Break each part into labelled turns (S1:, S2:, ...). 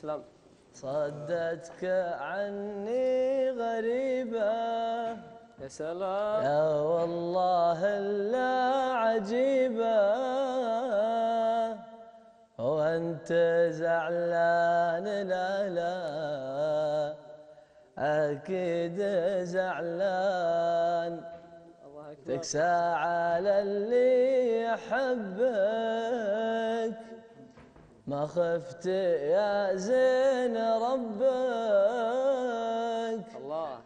S1: تسلم
S2: صدتك عني غريبة.
S1: يا سلام.
S2: يا والله الا عجيبة. وأنت زعلان لا لا. أكيد زعلان. تكسى على اللي يحبك. ما خفت يا زين ربك.
S1: الله.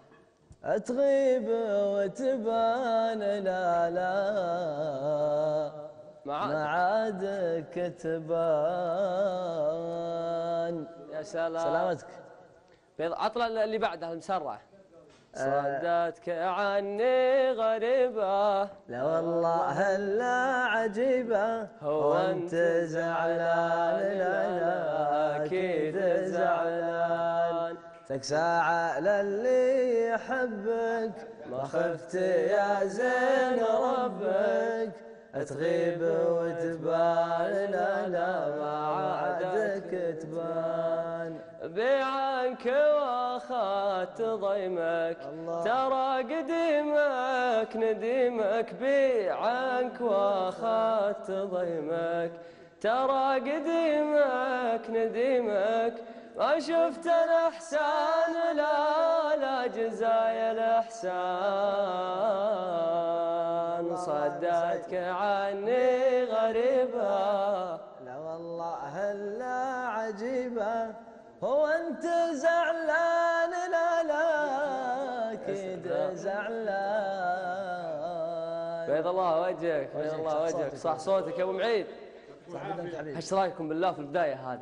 S2: تغيب وتبان لا لا.
S1: معاد
S2: ما عادك تبان
S1: يا سلام.
S2: سلامتك.
S1: بيض اللي بعدها المسرع. صدتك عني غريبة.
S2: لا والله الا عجيبة؟
S1: هو أنت زعلان لا لا أكيد زعلان.
S2: تكسى على اللي يحبك. ما خفت يا زين ربك. تغيب وتبان لا لا ما عادك تبان.
S1: بيعنك واخات ضيمك
S2: الله.
S1: ترى قديمك نديمك بيعنك واخات ضيمك. ترى قديمك نديمك ما شفت الأحسان لا لا جزايا الأحسان. صدتك عني غريبة.
S2: لا والله الا عجيبة. هو أنت زعلان؟ لا لا. أكيد زعلان.
S1: بيض الله وجهك بيض الله وجهك. صح صوتك يا أبو معيد. إيش رأيكم بالله في البداية هذه؟